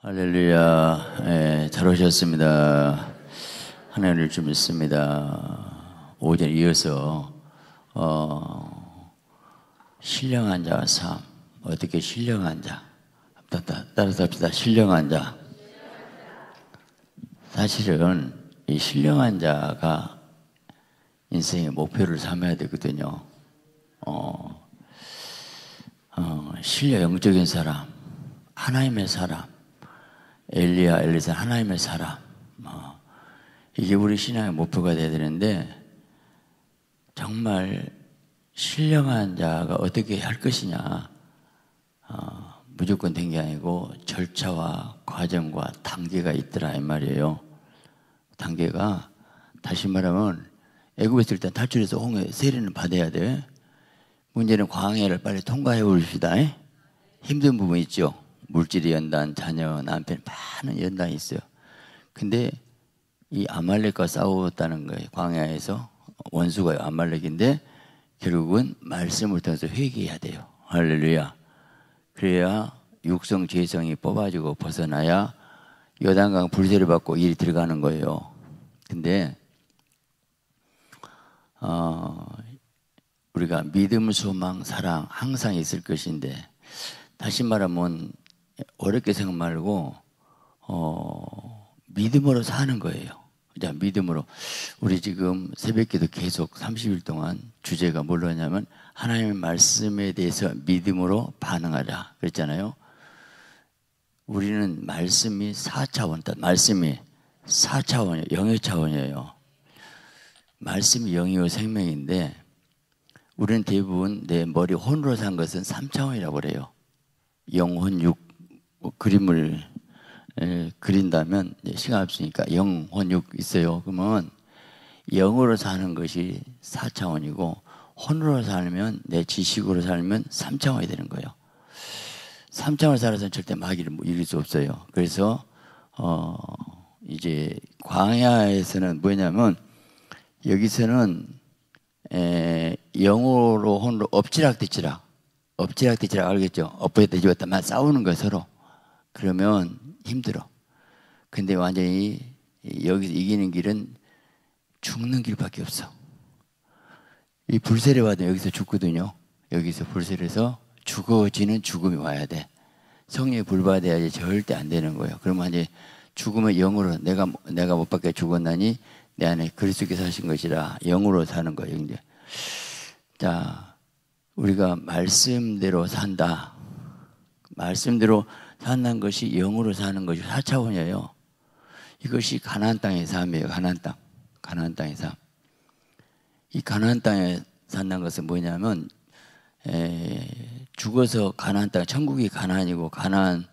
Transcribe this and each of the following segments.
할렐루야. 예, 잘 오셨습니다. 하나님을 좀 믿습니다. 오전 이어서, 어, 신령한 자와 삶. 어떻게 신령한 자? 따라서 합시다. 신령한 자. 사실은 이 신령한 자가 인생의 목표를 삼아야 되거든요. 어, 어, 신령 영적인 사람, 하나님의 사람, 엘리야, 엘리사, 하나님의 사람. 어, 이게 우리 신앙의 목표가 돼야 되는데, 정말 신령한 자가 어떻게 할 것이냐. 어, 무조건 된 게 아니고, 절차와 과정과 단계가 있더라, 이 말이에요. 단계가, 다시 말하면, 애국에 있을 때 탈출해서 홍해 세례는 받아야 돼. 문제는 광해를 빨리 통과해 봅시다. 힘든 부분 있죠. 물질의 연단, 자녀, 남편 많은 연단이 있어요. 근데 이 아말렉과 싸웠다는 거예요. 광야에서 원수가 아말렉인데 결국은 말씀을 통해서 회개해야 돼요. 할렐루야. 그래야 육성 죄성이 뽑아지고 벗어나야 여단강 불세를 받고 일이 들어가는 거예요. 근데 어, 우리가 믿음, 소망, 사랑 항상 있을 것인데 다시 말하면 어렵게 생각 말고 어, 믿음으로 사는 거예요. 자, 믿음으로 우리 지금 새벽기도 계속 30일 동안 주제가 뭘로냐면 하나님의 말씀에 대해서 믿음으로 반응하자 그랬잖아요. 우리는 말씀이 4차원, 말씀이 4차원이에요. 영의 차원이에요. 말씀이 영이요 생명인데 우리는 대부분 내 머리 혼으로 산 것은 3차원이라고 그래요. 영혼, 육, 뭐 그림을 에, 그린다면 시간 없으니까 영, 혼, 육 있어요. 그러면 영으로 사는 것이 4차원이고 혼으로 살면 내 지식으로 살면 3차원이 되는 거예요. 3차원을 살아서는 절대 마귀를 뭐 이길 수 없어요. 그래서 어 이제 광야에서는 뭐냐면 여기서는 에, 영어로 혼으로 엎치락뒤치락 엎치락뒤치락 알겠죠? 엎어야 뒤집었다만 싸우는 거 서로 그러면 힘들어. 근데 완전히 여기서 이기는 길은 죽는 길밖에 없어. 이 불세례 받으면 여기서 죽거든요. 여기서 불세례해서 죽어지는 죽음이 와야 돼. 성령의 불 받아야지 절대 안 되는 거예요. 그러면 이제 죽음의 영으로 내가 내가 못 받게 죽었나니 내 안에 그리스도께서 하신 것이라 영으로 사는 거예요. 이제 자 우리가 말씀대로 산다. 말씀대로 산다는 것이 영으로 사는 것이 4차원이에요. 이것이 가나안 땅의 삶이에요. 가나안 땅. 가나안 땅의 삶. 이 가나안 땅에 산다는 것은 뭐냐면 에, 죽어서 가나안 땅, 천국이 가나안이고 가나안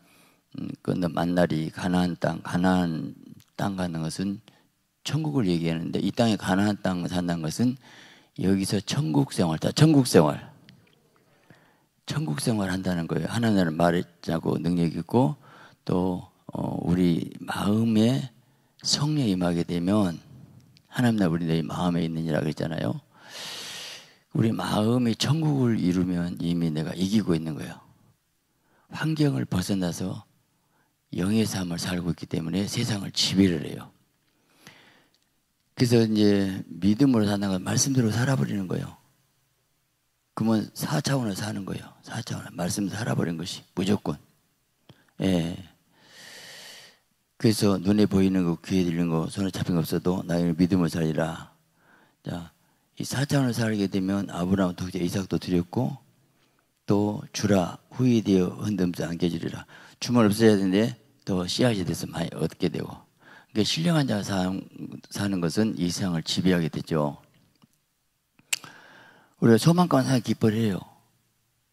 건너 음, 만날이 가나안 땅, 가나안 땅 가는 것은 천국을 얘기하는데 이 땅에 가나안 땅 산다는 것은 여기서 천국 생활, 다 천국 생활. 천국 생활 한다는 거예요. 하나님은 말했자고 능력 있고 또 어, 우리 마음에 성령 임하게 되면 하나님 나 우리 내 마음에 있느니라 그랬잖아요. 우리 마음이 천국을 이루면 이미 내가 이기고 있는 거예요. 환경을 벗어나서 영의 삶을 살고 있기 때문에 세상을 지배를 해요. 그래서 이제 믿음으로 사는 건 말씀대로 살아버리는 거예요. 그러면 4차원을 사는 거예요. 4차원. 말씀 살아버린 것이 무조건. 예. 그래서 눈에 보이는 거, 귀에 들리는 거, 손에 잡힌 거 없어도 나의 믿음을 살리라. 자, 이 4차원을 살게 되면 아브라함 독자 이삭도 드렸고 또 주라 후이 되어 흔들지 않게 주리라. 주말 없어야 되는데 더 씨앗이 돼서 많이 얻게 되고. 그러니까 신령한 자가 사는 것은 이 세상을 지배하게 되죠. 우리가 소망가운 사람 기뻐를 해요.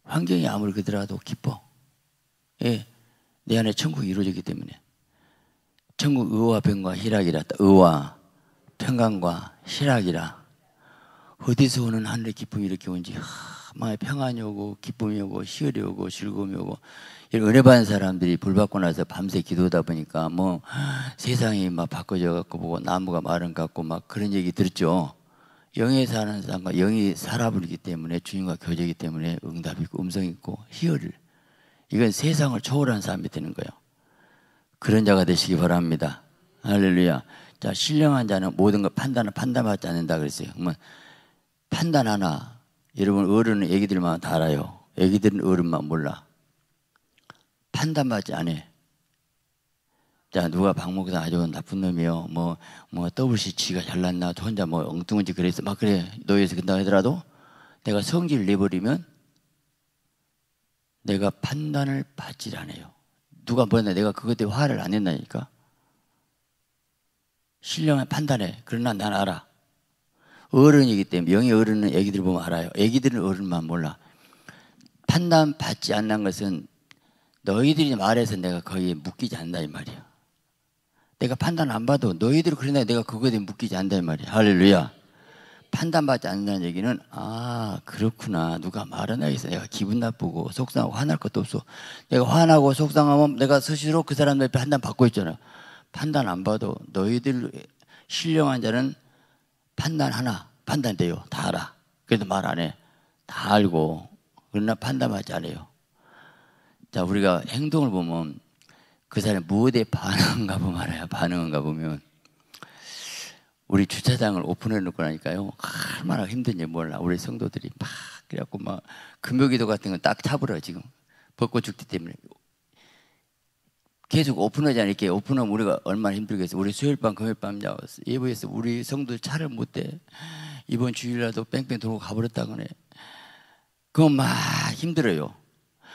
환경이 아무리 그더라도 기뻐. 예. 내 안에 천국이 이루어지기 때문에. 천국 의와 평과 희락이라. 의와 평강과 희락이라. 어디서 오는 하늘의 기쁨이 이렇게 온지, 하, 마음에 평안이 오고, 기쁨이 오고, 희열이 오고, 즐거움이 오고, 이런 은혜 받은 사람들이 불 받고 나서 밤새 기도하다 보니까 뭐 세상이 막 바꿔져 갖고 보고 나무가 마른 것 같고 막 그런 얘기 들었죠. 영에 사는 사람과 영이 살아버리기 때문에 주님과 교제이기 때문에 응답이 있고 음성이 있고 희열을 이건 세상을 초월한 사람이 되는 거예요. 그런 자가 되시기 바랍니다. 할렐루야. 자, 신령한 자는 모든 걸 판단을 판단받지 않는다 그랬어요. 그러면 판단 하나. 여러분 어른은 애기들만 다 알아요. 애기들은 어른만 몰라. 판단받지 않아. 자, 누가 박 목사 아주 나쁜 놈이요. 뭐, 뭐, WC 지가 잘났나, 혼자 뭐 엉뚱한 짓 그래서 막 그래. 노예에서 근다 하더라도 내가 성질을 내버리면 내가 판단을 받질 않아요. 누가 뭐냐, 내가 그것 때문에 화를 안 낸다니까. 신령한 판단해. 그러나 난 알아. 어른이기 때문에, 영의 어른은 애기들 보면 알아요. 애기들은 어른만 몰라. 판단 받지 않는 것은 너희들이 말해서 내가 거기에 묶이지 않는다 이 말이야. 내가 판단 안 봐도 너희들이 그러나 내가 그거에 묶이지 않는다 이 말이야. 할렐루야. 판단받지 않는다는 얘기는 아 그렇구나. 누가 말은 하겠어 내가 기분 나쁘고 속상하고 화날 것도 없어. 내가 화나고 속상하면 내가 스스로 그 사람 옆에 판단 받고 있잖아. 판단 안 봐도 너희들 신령한 자는 판단 하나 판단돼요. 다 알아. 그래도 말 안 해. 다 알고. 그러나 판단하지 않아요. 자 우리가 행동을 보면 그 사람이 무엇에 반응한가 보면 알아요 반응한가 보면 우리 주차장을 오픈해 놓고 나니까요. 얼마나 힘든지 몰라. 우리 성도들이 막 그래갖고 막 금요기도 같은 건딱 잡으러 지금 벚꽃 죽기 때문에 계속 오픈하지 않을게 오픈하면 우리가 얼마나 힘들겠어. 우리 수요일 밤 금요일 밤 예보에서 우리 성도 차를 못 대. 이번 주일이라도 뺑뺑 돌고 가버렸다 그네. 그건 막 힘들어요.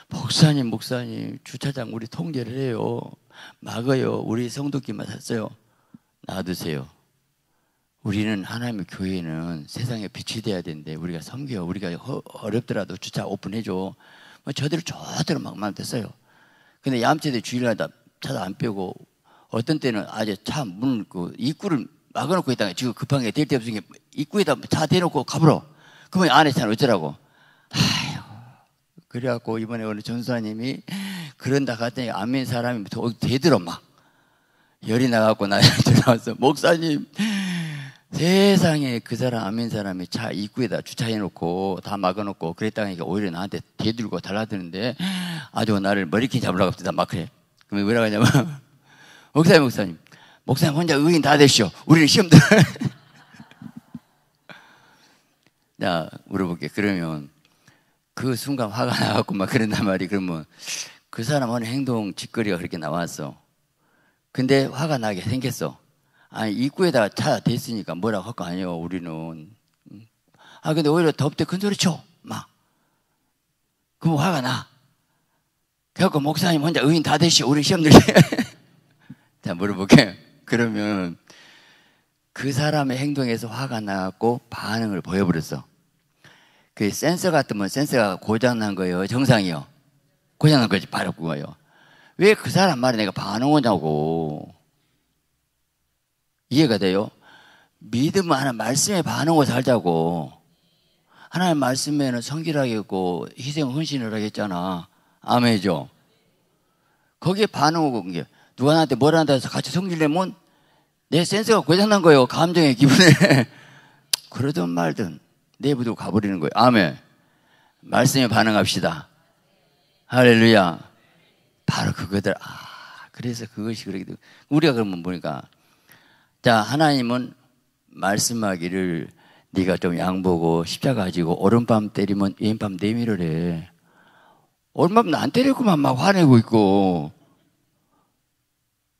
목사님, 목사님, 주차장 우리 통제를 해요. 막어요. 우리 성도끼만 샀어요. 놔두세요. 우리는 하나님의 교회는 세상에 빛이 돼야 되는데 우리가 섬겨 우리가 어렵더라도 주차 오픈해줘 뭐 저대로 저대로 막 만들었어요 근데 얌체들 주일마다 차도 안 빼고 어떤 때는 아주 차문 그 입구를 막아놓고 있다가 지금 급한 게 될 때 없으니까 입구에다 차 대놓고 가버려 그러면 안에 차는 어쩌라고 아휴 그래갖고 이번에 어느 전수사님이 그런다 갔더니 안민 사람이 대들어 막 열이 나갖고 나한테 들어와서 목사님 세상에 그 사람 아멘 사람이 차 입구에다 주차해 놓고 다 막아 놓고 그랬다니까 오히려 나한테 대들고 달라드는데 아주 나를 머리끼 잡으려고 합니다. 막 그래. 그러면 뭐라고 하냐면 목사님 목사님 목사님 혼자 의인 다 되시오. 우리는 시험 들어. 자 물어볼게. 그러면 그 순간 화가 나갖고 막 그런단 말이. 그러면 그 사람 하는 행동 짓거리가 그렇게 나왔어. 근데 화가 나게 생겼어. 아니 입구에다 차 댔으니까 뭐라고 할 거 아니에요 우리는. 아 근데 오히려 덥대. 큰 소리 쳐 막. 그럼 화가 나. 그래갖고 목사님 혼자 의인 다 되시 우리 시험 들게 자 물어볼게. 그러면 그 사람의 행동에서 화가 나갖고 반응을 보여버렸어 그 센서 같으면 센서가 고장난 거예요 정상이요 고장난 거지 바로 그거예요 왜 그 사람 말에 내가 반응하냐고 이해가 돼요? 믿음 하나 말씀에 반응하고 살자고. 하나님 말씀에는 성실하겠고 희생 헌신을 하겠잖아. 아멘이죠. 거기에 반응하고 게 누가 나한테 뭐라 한다 해서 같이 성질내면 내 센스가 고장난 거예요. 감정의 기분에. 그러든 말든 내부도 가버리는 거예요. 아멘. 말씀에 반응합시다. 할렐루야. 바로 그거들. 아, 그래서 그것이 그렇게 우리가 그러면 보니까 자, 하나님은 말씀하기를 네가 좀 양보고 십자가 가지고 오른밤 때리면 왼밤 내밀을 해. 오른밤 안 때렸구만 막 화내고 있고.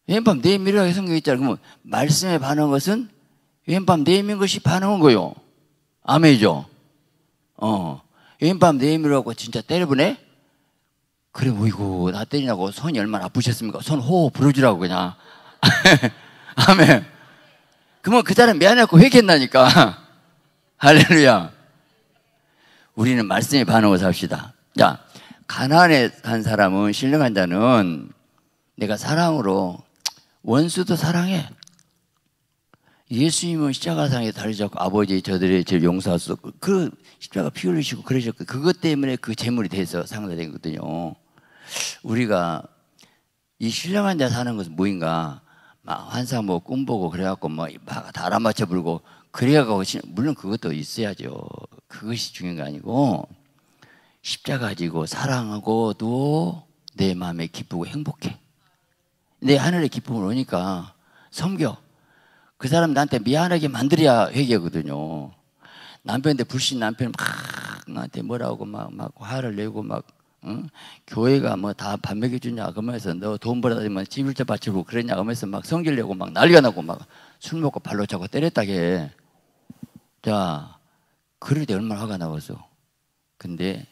왼밤 내밀으라고 성경에 있잖아. 그러면 말씀에 반한 것은 왼밤 내민 것이 반응한 거요. 아멘이죠. 어. 왼밤 내밀으라고 진짜 때려보네? 그래, 어이구, 나 때리냐고 손이 얼마나 아프셨습니까? 손 호호 부러지라고 그냥. 아멘. 그러면 그 사람 미안해갖고 회개했나니까. 할렐루야. 우리는 말씀에 반응을 삽시다. 자, 가난에 한 사람은, 신령한 자는 내가 사랑으로 원수도 사랑해. 예수님은 십자가상에 다리 잡고 아버지 저들의 죄를 용서하소. 그 십자가 피 흘리시고 그러셨고 그것 때문에 그 재물이 돼서 상대된 거거든요. 우리가 이 신령한 자 사는 것은 뭐인가? 막 환상 뭐 꿈 보고 그래갖고 뭐다 알아맞혀 불고 그래갖고 물론 그것도 있어야죠. 그것이 중요한 게 아니고 십자가 가지고 사랑하고도 내 마음에 기쁘고 행복해. 내 하늘의 기쁨을 오니까 섬겨. 그 사람 나한테 미안하게 만들어야 회개거든요. 남편인데 불신 남편 막 나한테 뭐라고 막, 막 화를 내고 막 응? 교회가 뭐 다 밥 먹여주냐 그러면서 너 돈 벌어다니면 집일자 바치고 그러냐 그러면서 막 성질내고 막 난리가 나고 막 술 먹고 발로 차고 때렸다게 자 그럴 때 얼마나 화가 나겠어 근데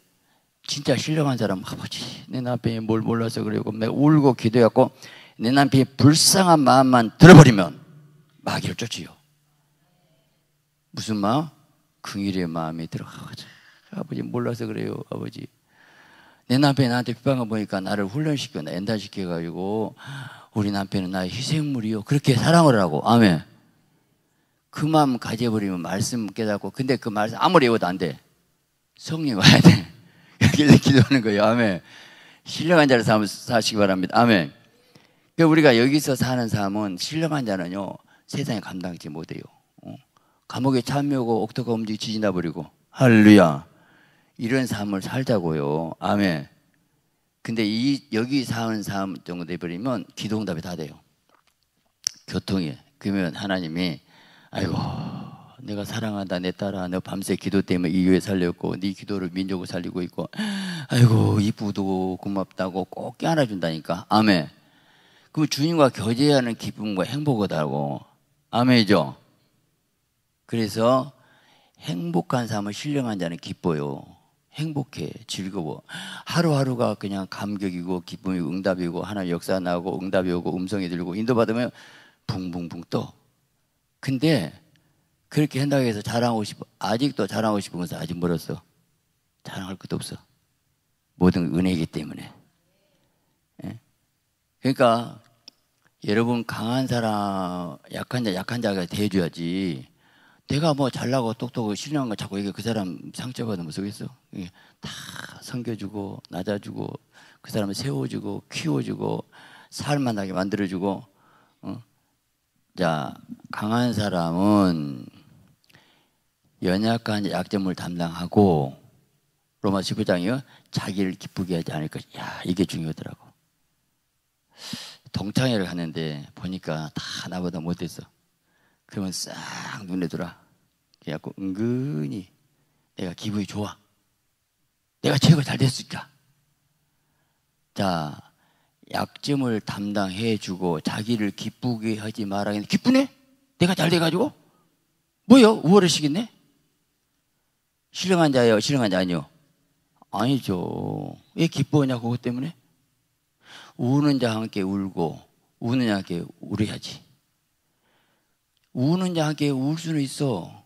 진짜 신령한 사람 아버지 내 남편이 뭘 몰라서 그러고 막 울고 기도해갖고 내 남편이 불쌍한 마음만 들어버리면 마귀를 쫓지요. 무슨 마음? 긍일의 마음이 들어 아버지 아버지 몰라서 그래요 아버지. 내 남편이 나한테 비방을 보니까 나를 훈련시켜 엔단시켜가지고. 우리 남편은 나의 희생물이요. 그렇게 사랑을 하고. 아멘. 그 마음 가져버리면 말씀 깨닫고 근데 그 말씀 아무리 외워도 안 돼. 성령 와야 돼. 그래서 기도하는 거예요. 아멘. 신령한 자를 사시기 바랍니다. 아멘. 그러니까 우리가 여기서 사는 삶은 신령한 자는요 세상에 감당하지 못해요. 어? 감옥에 참여고 옥토가 움직이 지지나 버리고. 할렐루야. 이런 삶을 살자고요. 아멘. 근데 이 여기 사는 삶 정도 돼버리면 기도응답이 다 돼요. 교통이. 그러면 하나님이 아이고 내가 사랑한다. 내 딸아 너 밤새 기도 때문에 이 교회 살렸고 네 기도를 민족을 살리고 있고. 아이고 이쁘고 고맙다고 꼭 껴안아준다니까. 아멘. 그럼 주님과 교제하는 기쁨과 행복하다고 아멘이죠 그래서 행복한 삶을 신령한 자는 기뻐요 행복해, 즐거워. 하루하루가 그냥 감격이고 기쁨이 응답이고 하나님 역사 나오고 응답이 오고 음성이 들고 인도받으면 붕붕붕 떠. 근데 그렇게 한다고 해서 자랑하고 싶어. 아직도 자랑하고 싶으면서 아직 멀었어. 자랑할 것도 없어. 모든 은혜이기 때문에. 예? 그러니까 여러분 강한 사람, 약한 자, 약한 자가 대해줘야지. 내가 뭐 잘나고 똑똑하고 신령한 거 자꾸 이게 그 사람 상처받으면 쓰겠어? 다 섬겨주고 낮아주고 그 사람을 세워주고 키워주고 살만하게 만들어주고 어? 자 강한 사람은 연약한 약점을 담당하고 로마 15장이요 자기를 기쁘게 하지 않을 것. 야 이게 중요하더라고. 동창회를 하는데 보니까 다 나보다 못했어. 그러면 싹 눈에 들어. 그래갖고 은근히 내가 기분이 좋아. 내가 최고 잘 됐을까? 자, 약점을 담당해 주고 자기를 기쁘게 하지 말아야 기쁘네? 내가 잘 돼가지고? 뭐요? 우월하시겠네? 신령한 자예요? 신령한 자 아니요? 아니죠. 왜 기뻐하냐, 그것 때문에? 우는 자와 함께 울고, 우는 자와 함께 울어야지. 우는 자와 함께 울 수는 있어.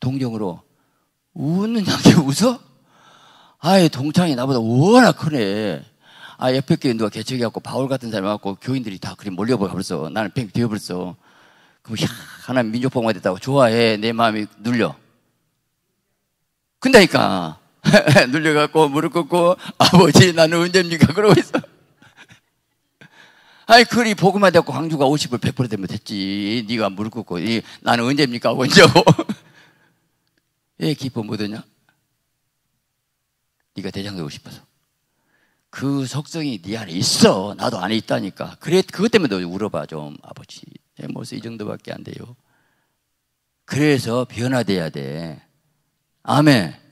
동정으로. 우는 자와 함께 웃어? 아이, 동창이 나보다 워낙 크네. 아, 옆에 교회 누가 개척해갖고 바울 같은 사람 갖고 교인들이 다 그리 몰려버려 벌써. 나는 팽 되어버렸어. 그럼, 야, 하나님 민족봉화 됐다고 좋아해. 내 마음이 눌려. 근다니까. 눌려갖고 무릎 꿇고 아버지 나는 언제입니까? 그러고 있어. 아이 그리 보고만 됐고 광주가 50을 100% 되면 됐지. 네가 무릎 꿇고 이, 나는 언제입니까? 언제고? 왜 기뻐 못하냐? 네가 대장 되고 싶어서. 그 속성이 네 안에 있어. 나도 안에 있다니까. 그래 그것 때문에 너 울어봐 좀 아버지. 내 모습 이 정도밖에 안 돼요. 그래서 변화돼야 돼. 아멘.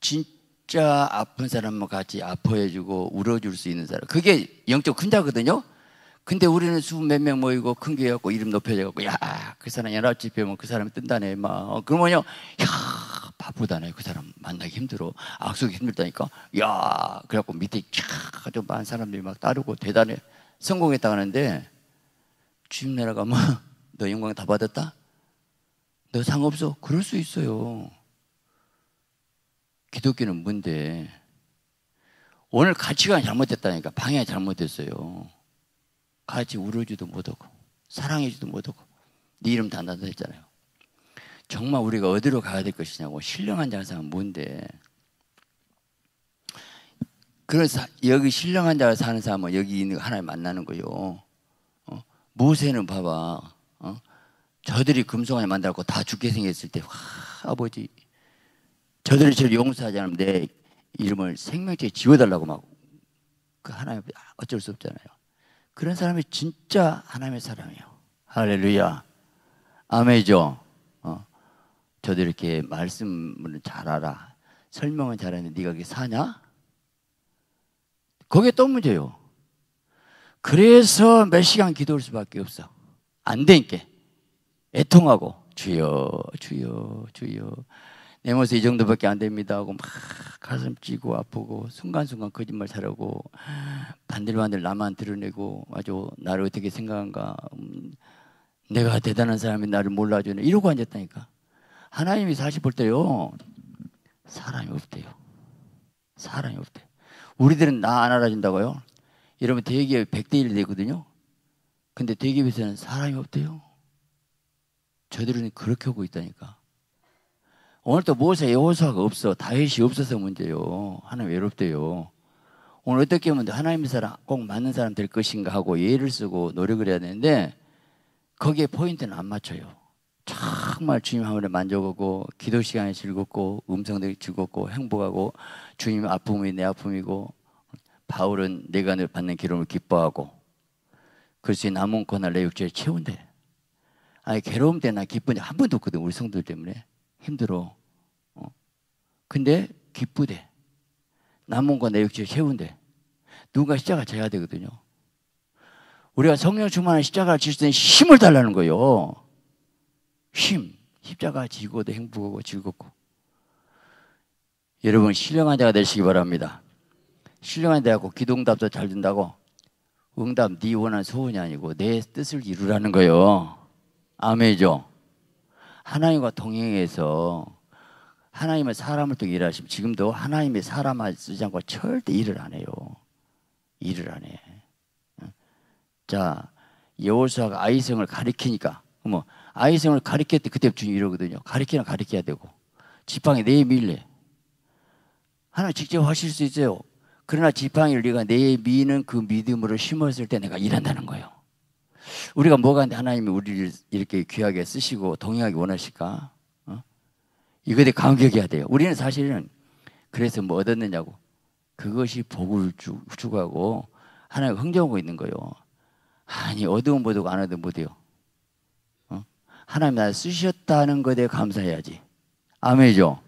진짜 아픈 사람과 같이 아파해주고 울어줄 수 있는 사람. 그게 영적 큰 자거든요. 근데 우리는 수몇명 모이고 큰 교회 갖고 이름 높여져 갖고 야 그 사람 연합 집회면 그 사람이 뜬다네 막 그러면요 야 바쁘다네 그 사람 만나기 힘들어. 악속이 힘들다니까. 야 그래갖고 밑에 쫙좀 많은 사람들이 막 따르고 대단해. 성공했다 하는데 주님 나라 가면 너 영광 다 받았다? 너 상 없어. 그럴 수 있어요 기독교는 뭔데? 오늘 가치관이 잘못됐다니까. 방향이 잘못됐어요. 같이 울어주도 못하고, 사랑해주도 못하고, 네 이름 단단다 했잖아요. 정말 우리가 어디로 가야 될 것이냐고, 신령한 자사는 뭔데? 그래서 여기 신령한 자가 사는 사람은 여기 있는 하나님 만나는 거요. 어? 모세는 봐봐. 어? 저들이 금송아지 만들고 다 죽게 생겼을 때, 와, 아버지, 저들이 저를 용서하지 않으면 내 이름을 생명체에 지워달라고 막 그 하나님 어쩔 수 없잖아요. 그런 사람이 진짜 하나님의 사람이에요. 할렐루야. 아멘이죠. 어. 저도 이렇게 말씀을 잘 알아. 설명은 잘하는데 네가 그게 사냐? 그게 또 문제요. 그래서 몇 시간 기도할 수밖에 없어. 안 되니까. 애통하고 주여 주여 주여 내 모습 이 정도밖에 안 됩니다 하고 막 가슴 찌고 아프고 순간순간 거짓말 잘하고 반들반들 나만 드러내고 아주 나를 어떻게 생각한가. 음, 내가 대단한 사람이 나를 몰라주네. 이러고 앉았다니까. 하나님이 사실 볼 때요 사람이 없대요. 사람이 없대 우리들은 나 안 알아준다고요? 여러분 대기업 100대 1 되거든요. 근데 대기업에서는 사람이 없대요. 저들은 그렇게 하고 있다니까 오늘 또 모세 여호수아가 없어 다윗이 없어서 문제요. 하나님 외롭대요. 오늘 어떻게 하면 하나님의 사람 꼭 맞는 사람 될 것인가 하고 예를 쓰고 노력을 해야 되는데 거기에 포인트는 안 맞춰요. 정말 주님 하늘에 만족하고 기도 시간이 즐겁고 음성들이 즐겁고 행복하고 주님 아픔이 내 아픔이고 바울은 내가 늘 받는 기름을 기뻐하고 그래서 남은 고날 내 육체를 채운대. 아니 괴로움 때나 기쁜 적한 번도 없거든 우리 성도들 때문에. 힘들어. 어. 근데 기쁘대. 남문과 내 육체를 세운대. 누군가 십자가 져야 되거든요. 우리가 성령 충만한 십자가를 질 때는 힘을 달라는 거예요. 힘. 십자가 지고도 행복하고 즐겁고. 여러분, 신령한 자가 되시기 바랍니다. 신령한 자고 기도응답도 잘 된다고 응답 네 원한 소원이 아니고 내 뜻을 이루라는 거예요. 아멘이죠. 하나님과 동행해서 하나님의 사람을 통해 일하시면 지금도 하나님의 사람을 쓰지 않고 절대 일을 안 해요. 일을 안 해. 자, 여호수아가 아이성을 가리키니까 뭐 아이성을 가리켰을 때 그때 주님 이러거든요. 가리키나 가리켜야 되고 지팡이 내에 밀래. 하나 직접 하실 수 있어요. 그러나 지팡이를 네가 내에 미는 그 믿음으로 심었을 때 내가 일한다는 거예요. 우리가 뭐가 하나님이 우리를 이렇게 귀하게 쓰시고 동행하기 원하실까? 어? 이거에 감격해야 돼요. 우리는 사실은 그래서 뭐 얻었느냐고 그것이 복을 주, 주고 하나님 흥정하고 있는 거예요. 아니 얻으면 못하고 안 얻으면 못해요. 어? 하나님 나를 쓰셨다는 것에 감사해야지. 아멘이죠.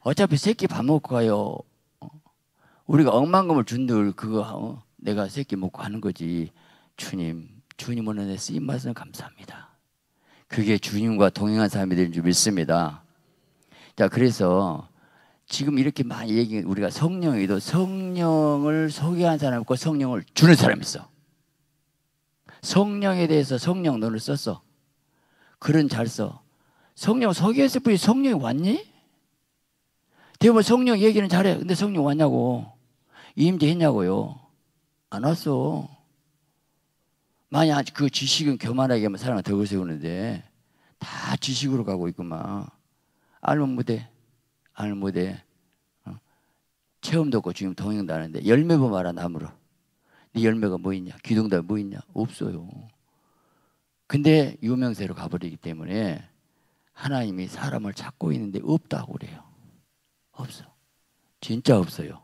어차피 새끼 밥 먹고 가요. 어? 우리가 억만금을 준들 그거 어? 내가 새끼 먹고 하는 거지. 주님 주님 은혜 쓰임 받으 감사합니다. 그게 주님과 동행한 사람이 되는 줄 믿습니다. 자, 그래서 지금 이렇게 많이 얘기 우리가 성령에도 성령을 소개한 사람 있고 성령을 주는 사람이 있어. 성령에 대해서 성령 너를 썼어. 글은 잘 써. 성령 소개했을 뿐이 성령이 왔니? 대부분 성령 얘기는 잘해. 근데 성령 왔냐고. 임재 했냐고요. 안 왔어. 만약 그 지식은 교만하게 하면 사람을 덕을 세우는데 다 지식으로 가고 있구만. 알면 못해. 알면 못해. 어? 체험도 없고 지금 동행도 하는데 열매 보마라 나무로. 네 열매가 뭐 있냐? 기둥다 뭐 있냐? 없어요. 근데 유명세로 가버리기 때문에 하나님이 사람을 찾고 있는데 없다고 그래요. 없어. 진짜 없어요.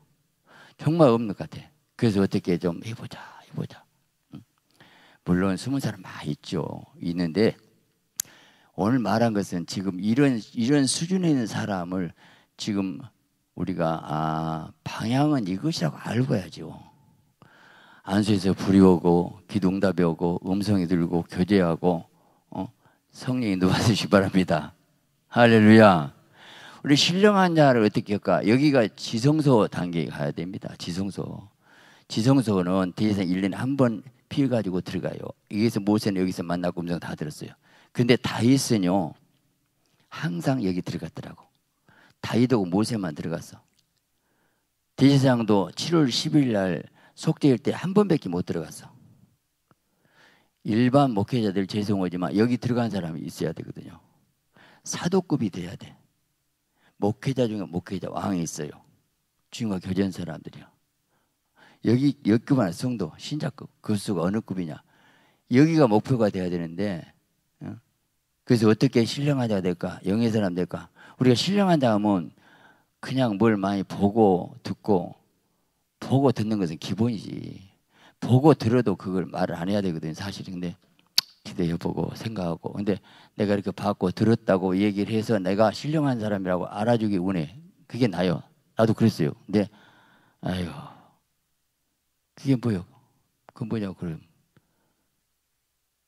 정말 없는 것 같아. 그래서 어떻게 좀 해보자, 해보자. 물론 숨은 사람 많이 있죠. 있는데 오늘 말한 것은 지금 이런 이런 수준에 있는 사람을 지금 우리가 아 방향은 이것이라고 알고 야죠 안수에서 불이 오고 기둥답이 오고 음성이 들고 교제하고 어? 성령이 누워주시기 바랍니다. 할렐루야. 우리 신령한 자를 어떻게 할까? 여기가 지성소 단계에 가야 됩니다. 지성소. 지성소는 대상 1년에 한 번 피해 가지고 들어가요. 여기서 모세는 여기서 만나고 음성 다 들었어요. 근데 다윗은요 항상 여기 들어갔더라고. 다윗하고 모세만 들어갔어. 대제사장도 7월 10일 날 속죄일 때 한 번밖에 못 들어갔어. 일반 목회자들 죄송하지만 여기 들어간 사람이 있어야 되거든요. 사도급이 돼야 돼. 목회자 중에 목회자 왕이 있어요. 주님과 교제한 사람들이요. 여기 역급만 성도 신자급 그 수가 어느 급이냐? 여기가 목표가 돼야 되는데 어? 그래서 어떻게 신령한 자가 될까? 영의 사람 될까? 우리가 신령한 자 하면 그냥 뭘 많이 보고 듣고 보고 듣는 것은 기본이지. 보고 들어도 그걸 말을 안 해야 되거든 사실 근데 기대해보고 생각하고. 근데 내가 이렇게 받고 들었다고 얘기를 해서 내가 신령한 사람이라고 알아주기 원해 그게 나요. 나도 그랬어요. 근데 아이고 그게 뭐요 그 뭐냐 그럼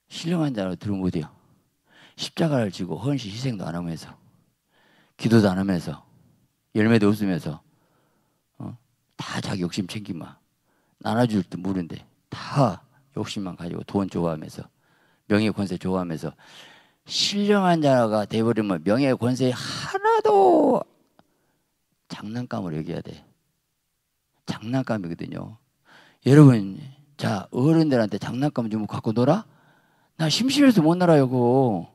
신령한 자로 들으면 어디요 십자가를 지고 헌신 희생도 안 하면서 기도도 안 하면서 열매도 없으면서 어? 다 자기 욕심 챙기마 나눠줄 듯 모르는데 다 욕심만 가지고 돈 좋아하면서 명예 권세 좋아하면서 신령한 자가 돼버리면 명예 권세 하나도 장난감으로 여겨야 돼. 장난감이거든요. 여러분, 자 어른들한테 장난감 좀 갖고 놀아? 나 심심해서 못 놀아요, 그거.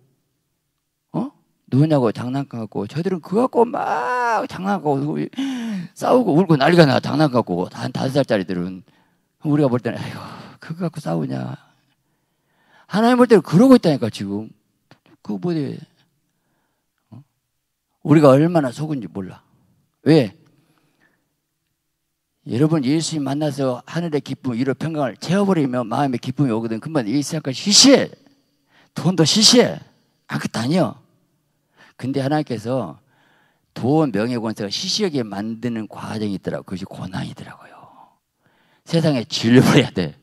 어? 누구냐고 장난감 갖고 저들은 그거 갖고 막 장난감 갖고 싸우고 울고 난리가 나 장난감 갖고 한 다섯 살짜리들은 우리가 볼 때는 아이고 그거 갖고 싸우냐 하나님 볼 때는 그러고 있다니까 지금 그거 뭐지 어? 우리가 얼마나 속은지 몰라 왜 여러분 예수님 만나서 하늘의 기쁨 위로 평강을 채워버리면 마음의 기쁨이 오거든 금방 이 생각을 시시해 돈도 시시해 아무것도 아니요 근데 하나님께서 돈 명예 권세가 시시하게 만드는 과정이 있더라고 그것이 고난이더라고요 세상에 질려버려야 돼.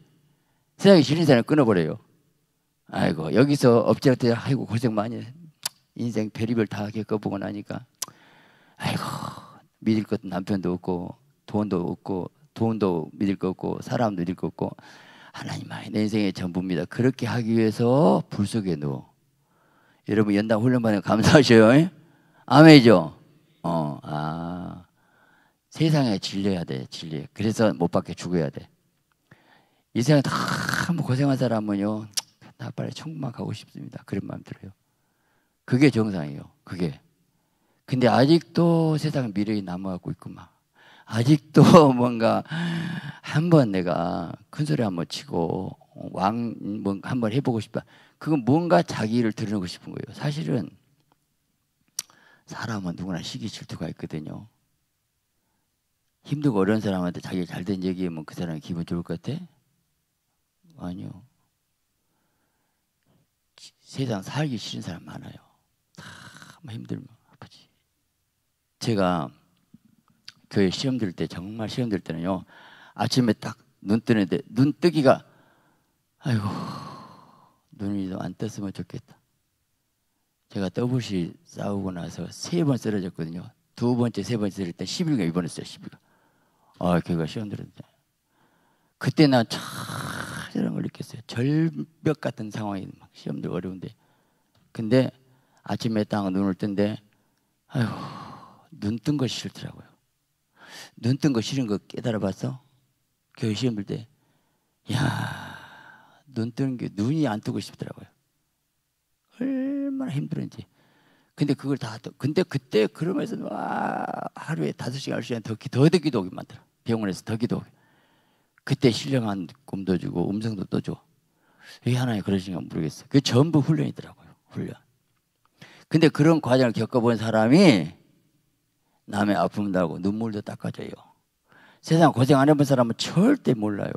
세상에 질린 사람 끊어버려요. 아이고, 여기서 엎질러때 아이고, 고생 많이 해. 인생 별의별 다 겪어보고 나니까, 아이고, 믿을 것도 남편도 없고, 돈도 없고, 돈도 믿을 거 없고, 사람도 믿을 거 없고, 하나님만이 내 인생의 전부입니다. 그렇게 하기 위해서 불 속에 누워. 여러분, 연당 훈련 받는 감사하셔요. 아멘이죠? 어, 아. 세상에 질려야 돼, 질려. 그래서 못 받게 죽어야 돼. 이 세상 너무 고생한 사람은요, 나 빨리 천국만 가고 싶습니다. 그런 마음 들어요. 그게 정상이에요. 그게. 근데 아직도 세상 미래에 남아갖고 있구만. 아직도 뭔가 한 번 내가 큰 소리 한번 치고 왕 한번 해보고 싶다. 그건 뭔가 자기를 드러내고 싶은 거예요. 사실은 사람은 누구나 시기 질투가 있거든요. 힘들고 어려운 사람한테 자기가 잘된 얘기하면 그 사람이 기분 좋을 것 같아? 아니요. 세상 살기 싫은 사람 많아요. 다 힘들면 아프지. 제가 교회 시험 들 때 정말 시험 들 때는요. 아침에 딱 눈 뜨는데 눈 뜨기가 아이고 눈이 좀 안 떴으면 좋겠다. 제가 더블시 싸우고 나서 세 번 쓰러졌거든요. 두 번째, 세 번째 쓰러질 때 11가 입원했어요. 11가. 아, 교회가 시험 들었는데. 그때 난 차이런 걸 느꼈어요. 절벽 같은 상황이 막 시험들 어려운데. 근데 아침에 딱 눈을 뜬데, 아휴, 눈뜬거 싫더라고요. 눈 뜬 거 싫은 거 깨달아 봤어? 교회 시험 들 때. 야, 눈 뜨는 게 눈이 안 뜨고 싶더라고요. 얼마나 힘들었는지. 근데 그걸 다 또, 근데 그때 그러면서 와, 하루에 다섯 시간, 시간 더, 더, 더 기도하기 많더라. 병원에서 더 기도하기. 그때 신령한 꿈도 주고 음성도 또 줘. 왜 하나님 그러신가 모르겠어요. 그 전부 훈련이더라고요. 훈련. 근데 그런 과정을 겪어본 사람이 남의 아픔 달고 눈물도 닦아줘요. 세상 고생 안 해본 사람은 절대 몰라요.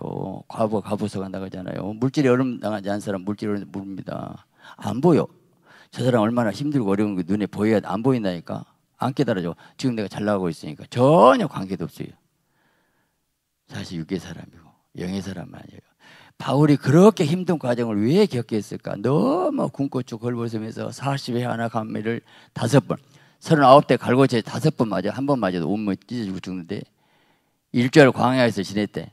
과부 과부서가 나가잖아요. 물질이 얼음 당하지 않은 사람 물질이 얼음 모릅니다. 안 보여. 저 사람 얼마나 힘들고 어려운 게 눈에 보여야 안 보인다니까. 안 깨달아져. 지금 내가 잘 나가고 있으니까 전혀 관계도 없어요. 사실 육의 사람이고 영의 사람 아니에요. 바울이 그렇게 힘든 과정을 왜 겪겠을까? 너무 굶고 쭉 걸벗으면서 40회 하나 감미를 다섯 번, 39대 갈고체 다섯 번 맞아. 한 번 맞아도 온몸 찢어지고 죽는데 일주일 광야에서 지냈대.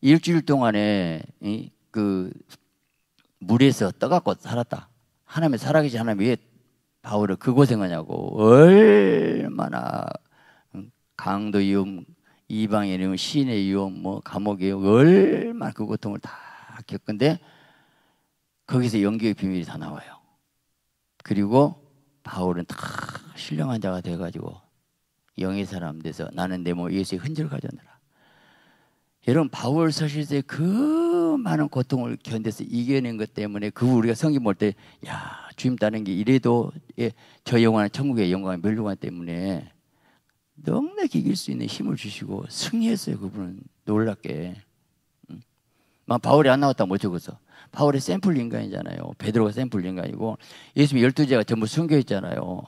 일주일 동안에 그 물에서 떠갖고 살았다. 하나님의 살아계신 하나님 왜 바울을 그 고생하냐고 얼마나 강도 위험 이방인이면 시인의 위험 뭐 감옥의 위험 얼마나 그 고통을 다 겪은데 거기서 연기의 비밀이 다 나와요 그리고 바울은 다 신령한 자가 돼가지고 영의 사람 돼서 나는 내 몸 예수의 흔적을 가졌느라 여러분 바울 서실서의 그 많은 고통을 견뎌서 이겨낸 것 때문에 그 우리가 성경 볼 때 야 주님 따는 게 이래도 예, 저 영광은 천국의 영광의 멸류관 때문에 넉넉히 이길 수 있는 힘을 주시고 승리했어요. 그분은 놀랍게. 막 바울이 안 나왔다 못 적었어. 바울이 샘플 인간이잖아요. 베드로가 샘플 인간이고 예수님 열두 제가 전부 숨겨 있잖아요.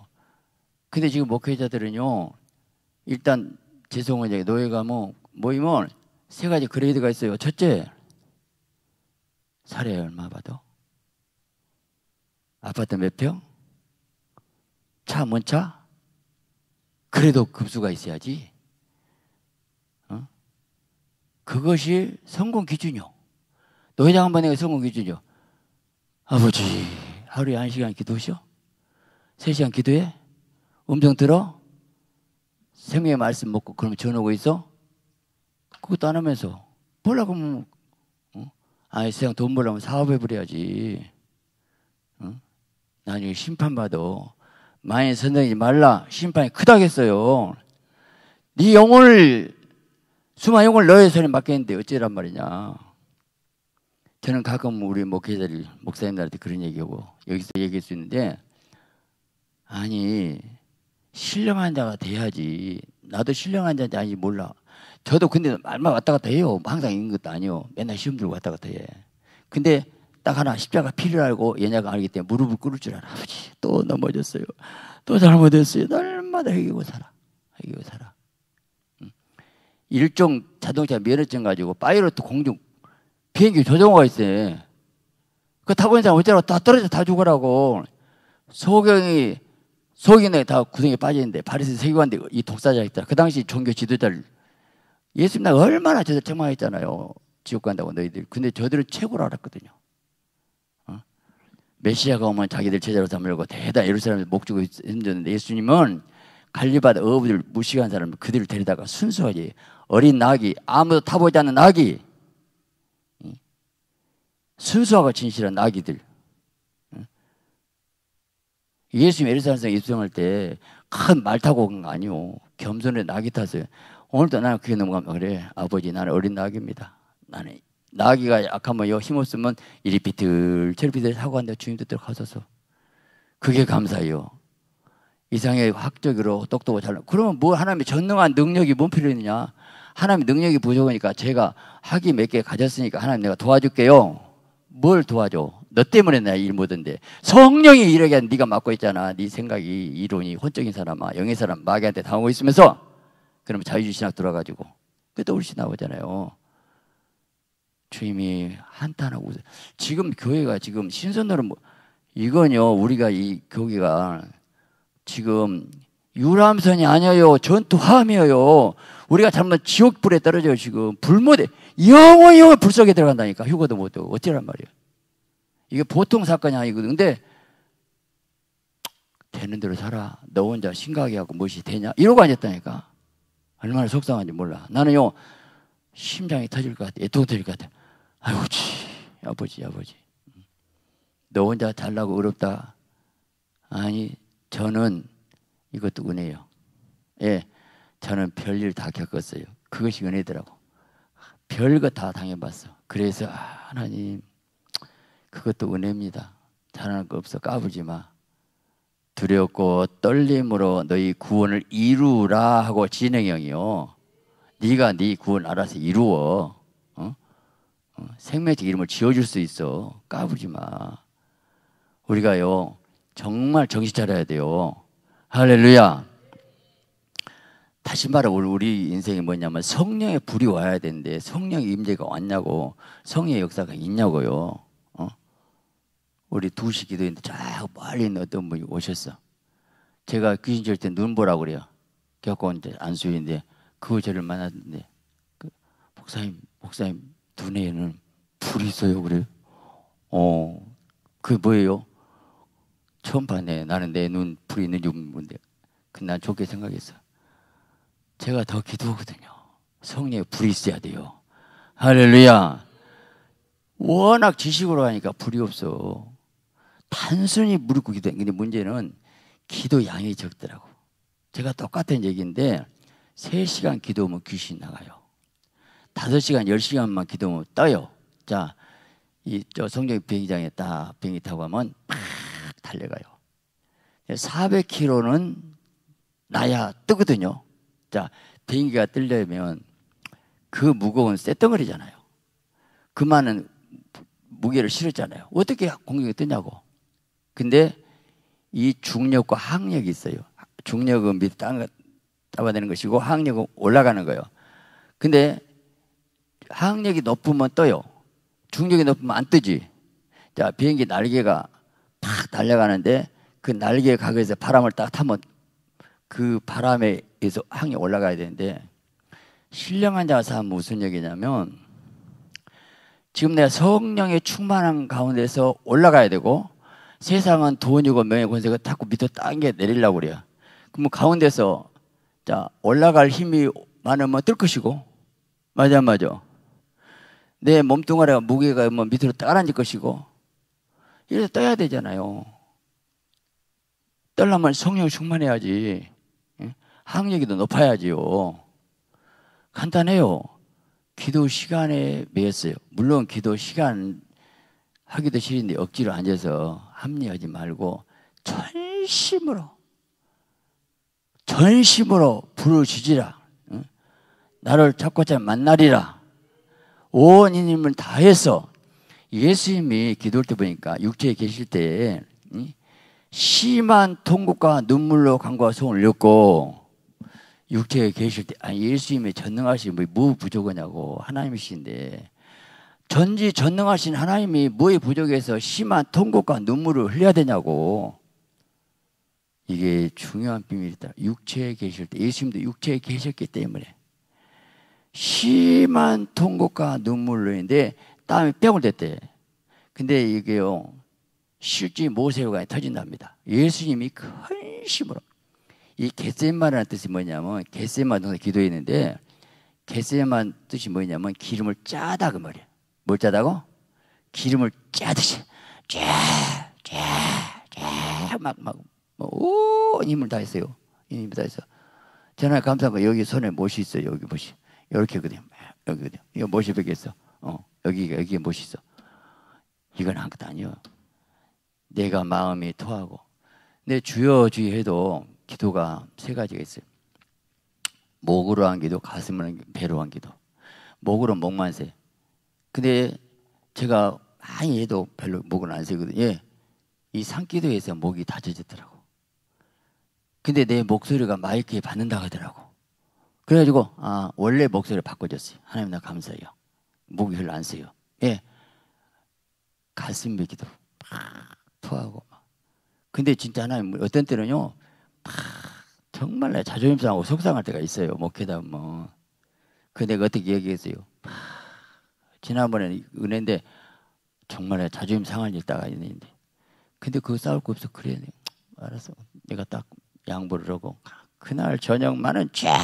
근데 지금 목회자들은요. 일단 죄송한 얘기 노예 가면 모이면 세 가지 그레이드가 있어요. 첫째 사례 얼마 받아? 아파트 몇 평? 차, 뭔 차? 그래도 급수가 있어야지. 어? 그것이 성공 기준이요. 노회장 한번 내가 성공 기준이요. 아버지, 하루에 한 시간 기도셔? 세 시간 기도해? 음성 들어? 생명의 말씀 먹고 그러면 전하고 있어? 그것도 안 하면서 몰라 그러면 어? 아이 세상 돈 벌려면 사업해 버려야지 어? 나중에 심판받아 많이 선정하지 말라 심판이 크다겠어요 네 영혼을 수많은 영혼을 너의 손에 맡겼는데 어찌란 말이냐 저는 가끔 우리 목회자들 목사님들한테 그런 얘기하고 여기서 얘기할 수 있는데 아니 신령한 자가 돼야지. 나도 신령한 자인지 아닌지 몰라. 저도 근데 말만 왔다 갔다 해요. 항상 있는 것도 아니요. 맨날 시험 들고 왔다 갔다 해. 근데 딱 하나 십자가 피를 알고 얘냐가 알기 때문에 무릎을 꿇을 줄 알아. 아버지 또 넘어졌어요. 또 잘못했어요. 날마다 해기고 살아. 해기고 살아. 일종 자동차 면허증 가지고 파이로트 공중 비행기 조종호가 있어요. 그 타고 있는 사람 어쩌라고 다 떨어져 다 죽으라고. 소경이, 소경이 다 구덩이에 빠지는데, 파리스 세계관대 이 독사자 있다. 그 당시 종교 지도자를. 예수님 나 얼마나 저들 책망했잖아요. 지옥 간다고 너희들. 근데 저들은 최고로 알았거든요. 어? 메시아가 오면 자기들 제자로 삼으려고 대단 예루살렘에서 목 주고 힘들는데 예수님은 관리받아 어부들 무식한 사람 그들을 데리다가 순수하게 어린 낙이 아무도 타보지 않는 낙이 순수하고 진실한 나귀들. 예수님 에르사람성 입성할 때 큰 말 타고 온거 아니오. 겸손에 나귀 탔어요. 오늘도 나는 그게 넘어가면 그래. 아버지 나는 어린 나귀입니다. 나는 나귀가 약하면 요 힘없으면 이리 비틀 저리 비틀 사고 한데 주님 뜻대로 가서서 그게 감사해요. 이상의 학적으로 똑똑하고 잘 그러면 뭐 하나님의 전능한 능력이 뭔 필요 있느냐? 하나님의 능력이 부족하니까 제가 학위 몇개 가졌으니까 하나님 내가 도와줄게요. 뭘 도와줘? 너 때문에 내가 일 못한데 성령이 이러게 네가 맡고 있잖아. 네 생각이 이론이 혼적인 사람아, 영의 사람 마귀한테 당하고 있으면서 그러면 자유주의 신학 들어가지고 우리 나오잖아요. 주님이 한탄하고 지금 교회가 지금 신선으로 뭐 이건요 우리가 이 교회가 지금 유람선이 아니에요. 전투함이에요. 우리가 잘못 지옥불에 떨어져요 지금. 불못에. 영원히 영원 불 속에 들어간다니까. 휴거도 못하고. 어찌란 말이에요 이게 보통 사건이 아니거든. 근데 되는 대로 살아. 너 혼자 심각하게 하고 무엇이 되냐? 이러고 앉았다니까. 얼마나 속상한지 몰라. 나는요 심장이 터질 것 같아. 애통 터질 것 같아. 아이고 지 아버지 아버지. 너 혼자 잘나고 어렵다. 아니 저는 이것도 은혜요. 예, 저는 별일 다 겪었어요. 그것이 은혜더라고. 별거 다 당해봤어. 그래서 아, 하나님 그것도 은혜입니다 잘하는 거 없어 까불지 마 두렵고 떨림으로 너희 구원을 이루라 하고 진행형이요. 네가 네 구원 알아서 이루어. 어? 어, 생명적 이름을 지어줄 수 있어. 까불지 마. 우리가요 정말 정신 차려야 돼요. 할렐루야. 다시 말해 우리 인생이 뭐냐면 성령의 불이 와야 되는데 성령의 임재가 왔냐고 성령의 역사가 있냐고요. 우리 두시 기도했는데 저 멀리 있는 어떤 분이 오셨어. 제가 귀신 질때눈 보라고 그래요. 겪고 온데 안수인데 그 저를 만났는데 그 목사님 목사님 눈에는 불이 있어요 그래요. 어, 그 뭐예요? 처음 봤네. 나는 내 눈 불이 있는 유문인데 그난 좋게 생각했어. 제가 더 기도하거든요. 성령의 불이 있어야 돼요. 할렐루야. 워낙 지식으로 하니까 불이 없어. 단순히 무릎 꿇기 도 근데 문제는 기도 양이 적더라고. 제가 똑같은 얘기인데 3시간 기도하면 귀신 나가요. 5시간, 10시간만 기도하면 떠요. 자, 이 저 성경 비행장에 딱 비행기 타고 가면 팍 달려가요. 400km는 나야 뜨거든요. 자, 비행기가 뜨려면 그 무거운 쇳덩어리잖아요. 그 많은 무게를 실었잖아요. 어떻게 공격이 뜨냐고. 근데 이 중력과 항력이 있어요. 중력은 밑에 땅 잡아내는 것이고 항력은 올라가는 거예요. 근데 항력이 높으면 떠요. 중력이 높으면 안 뜨지. 자, 비행기 날개가 팍 달려가는데 그 날개 각에서 바람을 딱 타면 그 바람에 의해서 항이 올라가야 되는데 신령한 하면 무슨 얘기냐면 지금 내가 성령의 충만한 가운데서 올라가야 되고 세상은 돈이고 명예 권세가 자꾸 밑으로 당겨 내리려고 그래요. 그럼 가운데서 자 올라갈 힘이 많으면 뜰 것이고 맞아 맞아. 내 몸뚱아리가 무게가 뭐 밑으로 따라앉을 것이고 이래서 떠야 되잖아요. 떨려면 성령 충만해야지. 학력이 더 높아야지요. 간단해요. 기도 시간에 매였어요. 물론 기도 시간 하기도 싫은데 억지로 앉아서 합리하지 말고 전심으로 전심으로 부르짖으라. 나를 찾고자 만나리라. 온 힘을 다해서 예수님이 기도할 때 보니까 육체에 계실 때 심한 통곡과 눈물로 간과 손을 렸고 육체에 계실 때 아니 예수님의 전능하신 뭐, 뭐 부족하냐고 하나님이신데 전지 전능하신 하나님이 뭐에 부족해서 심한 통곡과 눈물을 흘려야 되냐고 이게 중요한 비밀이다. 육체에 계실 때 예수님도 육체에 계셨기 때문에 심한 통곡과 눈물로 인데 땀이 뺨을 댔대. 근데 이게요 실제 모세가 터진답니다. 예수님이 큰 힘으로 이 겟세만이라는 뜻이 뭐냐면 겟세만 동사 기도했는데 겟세만 뜻이 뭐냐면 기름을 짜다 그 말이야. 뭘 짜다고? 기름을 짜듯이 쫙쫙쫙막막온 뭐, 힘을 다했어요. 힘을 다해서 전화 감사합니다. 여기 손에 못이 있어. 여기 못이 이렇게거든요. 여기거든요. 이거 못이 베겠어. 어 여기가 여기에 못이 있어. 이건 아무것도 아니요. 내가 마음이 토하고 내 주여 주여 해도 기도가 세 가지가 있어요. 목으로 한 기도, 가슴으로 한 기도, 배로 한 기도. 목으로 목만 세. 근데 제가 많이 해도 별로 목은 안 세거든요. 예. 이 산기도에서 목이 다져졌더라고. 근데 내 목소리가 마이크에 받는다 하더라고. 그래가지고 아 원래 목소리를 바꿔줬어요. 하나님 나 감사해요. 목이 별로 안 세요. 예. 가슴 베기도 막 토하고 막. 근데 진짜 하나님 어떤 때는요 정말 내 자존심 상하고 속상할 때가 있어요. 목회다 뭐. 그 내가 어떻게 얘기했어요? 지난번에 은혜인데 정말 내 자존심 상할 일 때가 있는데. 근데 그거 싸울 거 없어. 그래. 알았어. 내가 딱 양보를 하고 그날 저녁만은 쫙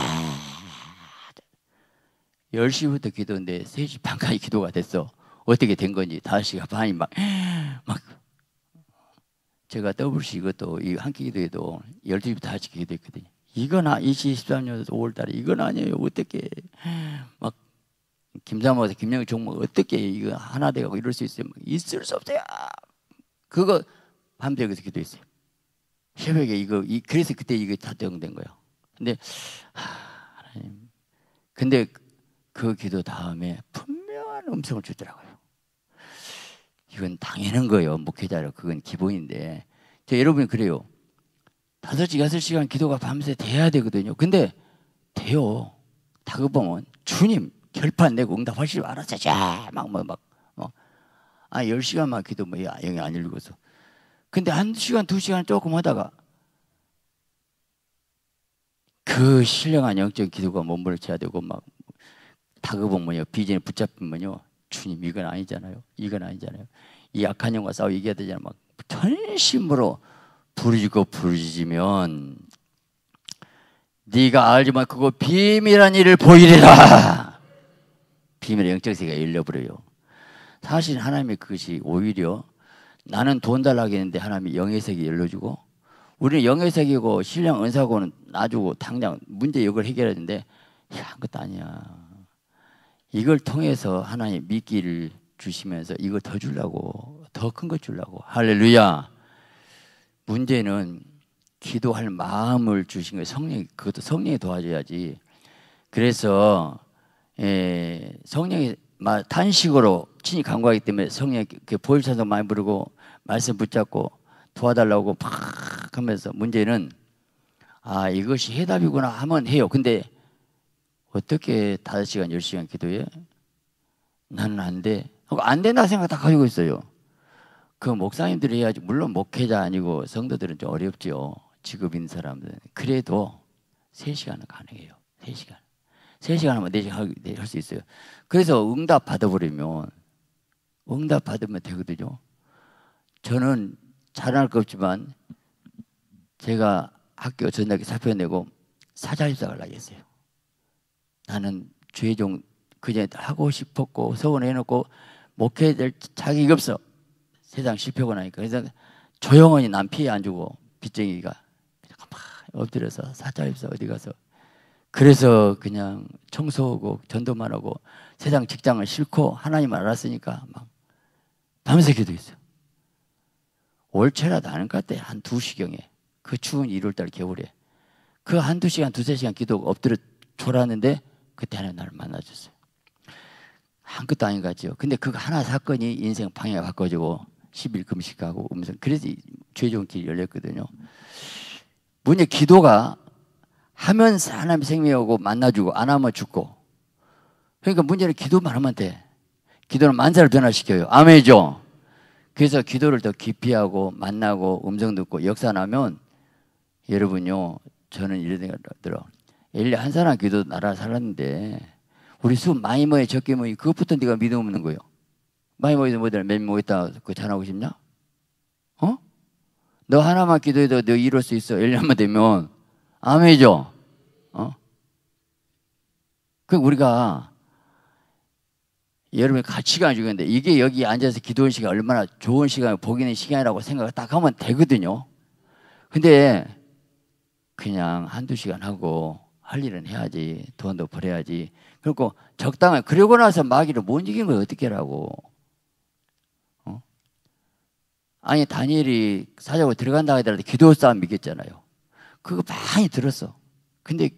10시부터 기도인데 3시 반까지 기도가 됐어. 어떻게 된 건지 5시가 반이 막, 막 제가 WC 이것도 이 한 끼 기도에도 12시부터 1시 기도했거든요. 이건 아, 2013년 5월 달에 이건 아니에요. 어떻게 막 김사모에서 김영희 종목 어떻게 이거 하나 돼가고 이럴 수 있어요? 있을 수 없어요. 그거 밤새서 기도했어요. 새벽에 이거 이, 그래서 그때 이게 다 대응된 거예요. 근데 하, 나님 근데 그 기도 다음에 분명한 음성을 주더라고요. 이건 당연한 거예요. 목회자로 그건 기본인데. 저 여러분이 그래요. 다섯 시 여섯 시간 기도가 밤새 돼야 되거든요. 근데 돼요. 다급하면 주님 결판 내고 응답하시지 알았어. 막, 막, 막, 어. 아, 열 시간만 기도 뭐, 영이 안 읽어서. 근데 한 시간, 두 시간 조금 하다가 그 신령한 영적 기도가 몸부림쳐야 되고 막 다급하면요. 비전에 붙잡히면요. 주님 이건 아니잖아요. 이건 아니잖아요. 이 약한 영과 싸워 이겨야 되잖아요. 막 전심으로 부르짖고 부르짖으면 네가 알지만 그거 비밀한 일을 보이리라. 비밀의 영적 세계가 열려버려요. 사실 하나님의 그것이 오히려 나는 돈 달라고 했는데 하나님이 영의 세계 열려주고 우리는 영의 세계고 신령 은사고는 놔주고 당장 문제 해결해야 되는데 야, 그것도 아니야. 이걸 통해서 하나님 미끼를 주시면서 이걸 더 주려고 더큰것 주려고 할렐루야. 문제는 기도할 마음을 주신 거예요. 성령 그것도 성령이 도와줘야지. 그래서 예, 성령이 막 탄식으로 친히 간구하기 때문에 성령이 보일찬송 많이 부르고 말씀 붙잡고 도와달라고 팍 하면서 문제는 아 이것이 해답이구나 하면 해요. 근데 어떻게 다섯 시간 열 시간 기도해? 나는 안 돼. 안 된다 생각 다 가지고 있어요. 그 목사님들이 해야지. 물론 목회자 아니고 성도들은 좀 어렵죠. 직업 인 사람들. 그래도 세 시간은 가능해요. 세 시간 3시간 하면 4시간 할 수 있어요. 그래서 응답 받아버리면, 응답 받으면 되거든요. 저는 자랑할 거 없지만, 제가 학교 전학에 사표 내고 사자입사 하려고 했어요. 나는 죄종 그냥 하고 싶었고, 서원해놓고, 목회 될 자격이 없어. 세상 실패고 나니까. 그래서 조용히 남 피해 안 주고, 빚쟁이가. 막 엎드려서 사자입사 어디 가서 그래서 그냥 청소하고 전도만 하고 세상 직장을 싫고 하나님 알았으니까 막 밤새 기도했어요. 올채라도 아는 것 같아. 한 2시경에. 그 추운 1월달 겨울에. 그 한두 시간, 두세 시간 기도 엎드려 졸았는데 그때 하나님 나를 만나줬어요. 한 것도 아닌 것 같죠. 근데 그 하나 사건이 인생 방향이 바꿔지고 10일 금식하고 음성. 그래서 죄종 길이 열렸거든요. 문제 기도가 하면 하나님 생명이 오고 만나주고 안 하면 죽고. 그러니까 문제는 기도만 하면 돼. 기도는 만사를 변화시켜요. 아멘이죠. 그래서 기도를 더 깊이 하고 만나고 음성 듣고 역사 나면 여러분요 저는 이런 생각 들어. 엘리 한 사람 기도 나라 살았는데 우리 수 많이 모여 적게 모이 그것부터 네가 믿음 없는 거예요. 많이 모이도 뭐들 몇 모였다 그 전하고 싶냐? 어? 너 하나만 기도해도 너 이룰 수 있어. 엘리만 되면 아멘이죠. 어? 그 우리가 여러분의 가치관을 주는데 이게 여기 앉아서 기도하는 시간 얼마나 좋은 시간, 복 있는 시간이라고 생각을 딱 하면 되거든요. 근데 그냥 한두 시간 하고 할 일은 해야지. 돈도 벌어야지. 그리고 적당한, 그러고 나서 마귀를 못 이긴 걸 어떻게 하라고. 어? 아니, 다니엘이 사자고 들어간다 하더라도 기도 싸움 이겼잖아요. 그거 많이 들었어. 근데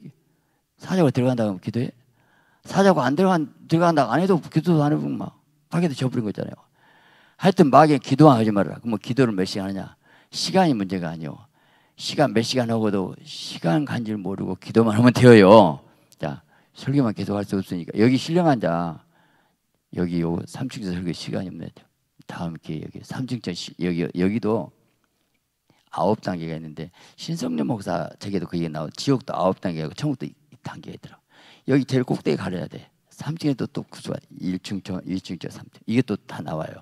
사자고 들어간다고 기도해? 사자고 안 들어간, 들어간다고 안 해도 기도도 안 해보고 막 파괴도 져버린 거잖아요. 하여튼 마귀 기도 안 하지 말라. 그럼 뭐 기도를 몇 시간 하냐? 시간이 문제가 아니요. 시간 몇 시간 하고도 시간 간 줄 모르고 기도만 하면 되어요. 자, 설교만 계속 할 수 없으니까. 여기 신령한 자, 여기 요 3층 설교 시간이 없네. 다음 기회 여기 3층 여기, 여기도 아홉 단계가 있는데 신성령 목사 책에도 그게 나오 지옥도 아홉 단계고 천국도 단계가 있더라. 여기 제일 꼭대기 가려야 돼. 3층에도 또 구수가 1층, 2층, 3층. 이게 또 다 나와요.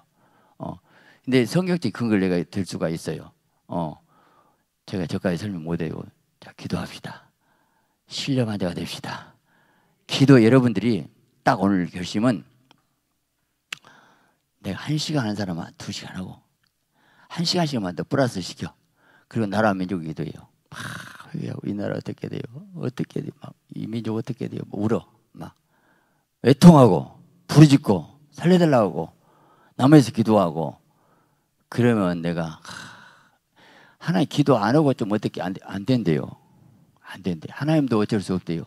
어. 근데 성경적 근거를 내가 들 수가 있어요. 어. 제가 저까지 설명 못해요. 자, 기도합시다. 신령한 자가 됩시다. 기도 여러분들이 딱 오늘 결심은 내가 한 시간 하는 사람은 두 시간 하고 한 시간씩만 더 플러스 시켜. 그리고 나라 민족 기도해요. 막 회개하고 이 나라 어떻게 돼요? 어떻게 돼요? 막이 민족 어떻게 돼요? 뭐 울어. 막 외통하고 부르짖고 살려달라고 남에서 기도하고 그러면 내가 하나님 기도 안 하고 좀 어떻게 안, 안 된대요. 안 된대. 하나님도 어쩔 수 없대요.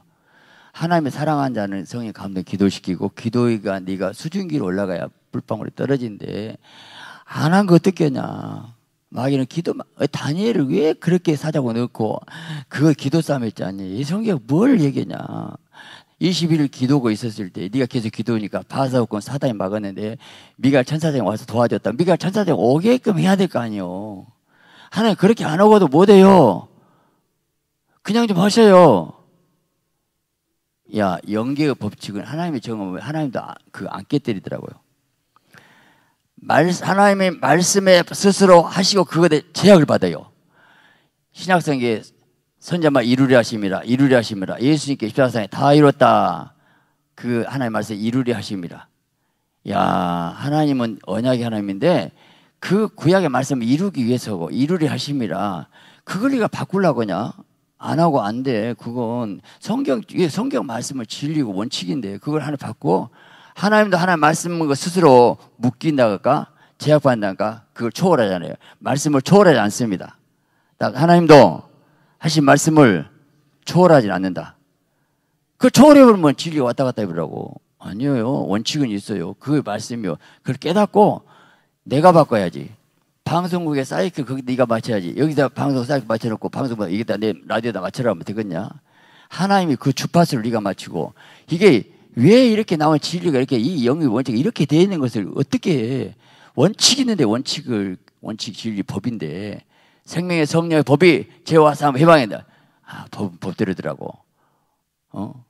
하나님의 사랑한 자는 성의 가운데 기도시키고 기도가 네가 수증기로 올라가야 불방울이 떨어진대. 안 한 거 어떻게 하냐. 마귀는 기도, 다니엘을 왜 그렇게 사자고 넣고, 그거 기도 싸움 했지 않니? 이 성경 뭘 얘기냐? 21일 기도고 있었을 때, 네가 계속 기도하니까 바사옥권 사단이 막았는데, 미갈 천사장이 와서 도와줬다. 미갈 천사장 오게끔 해야 될 거 아니요. 하나님 그렇게 안 오고도 못 해요. 그냥 좀 하셔요. 야, 영계의 법칙은 하나님의 정하면 하나님도 그 안 깨뜨리더라고요. 말, 하나님의 말씀에 스스로 하시고 그것에 제약을 받아요. 신약성에 선자만 이루리 하심이라, 이루리 하심이라. 예수님께 십자가상에 다 이뤘다. 그 하나님 말씀 이루리 하심이라. 야, 하나님은 언약의 하나님인데 그 구약의 말씀을 이루기 위해서고 이루리 하심이라. 그걸 네가 바꾸려고 하냐? 안 하고 안 돼. 그건 성경, 성경 말씀을 진리고 원칙인데 그걸 하나 바꾸고 하나님도 하나님 말씀을 스스로 묶인다까 제약받는다까 그걸 초월하잖아요. 말씀을 초월하지 않습니다. 하나님도 하신 말씀을 초월하지 않는다. 그 초월해버리면 진리 왔다 갔다 해보라고. 아니에요. 원칙은 있어요. 그 말씀이요. 그걸 깨닫고 내가 바꿔야지. 방송국에 사이클 거기 네가 맞춰야지. 여기다 방송 사이클 맞춰놓고 방송국 여기다 내 라디오에다 맞춰라 하면 되겠냐? 하나님이 그 주파수를 네가 맞추고 이게 왜 이렇게 나온 진리가 이렇게 이 영의 원칙이 이렇게 되어 있는 것을 어떻게 해? 원칙 있는데 원칙을 원칙 진리 법인데 생명의 성령의 법이 죄와 싸움 해방이다. 아, 법, 법대로더라고. 어?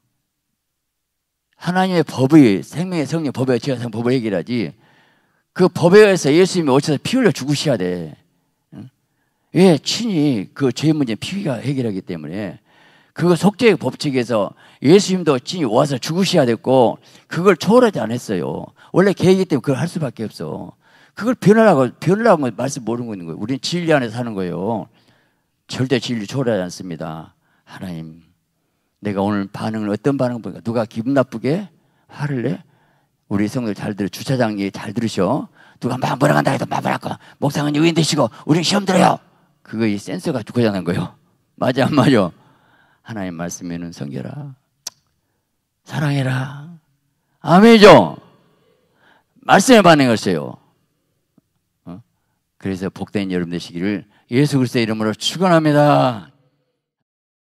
하나님의 법이 생명의 성령 법에 죄와 싸움 법을 해결하지. 그 법에 의해서 예수님이 오셔서 피 흘려 죽으셔야 돼. 응? 왜? 친히 그 죄 문제 피가 해결하기 때문에 그 속죄의 법칙에서 예수님도 친히 와서 죽으셔야 됐고 그걸 초월하지 않았어요. 원래 계획이 때문에 그걸 할 수밖에 없어. 그걸 변하라고 변하라고 말씀 모르고 있는 거예요. 우리는 진리 안에 사는 거예요. 절대 진리 초월하지 않습니다. 하나님, 내가 오늘 반응을 어떤 반응 보니까 누가 기분 나쁘게 화를 내? 우리 성도들 잘 들어 주차장이 잘 들으셔. 누가 막 뭐라 간다 해도 막고 목사는 유인 되시고 우리 시험 들어요. 그거 이 센서가 고장난 거예요. 맞아 안 맞아? 하나님 말씀에는 성결아 사랑해라. 아멘이죠. 말씀에 반응하세요. 어? 그래서 복된 여러분 되시기를 예수 그리스도의 이름으로 축원합니다.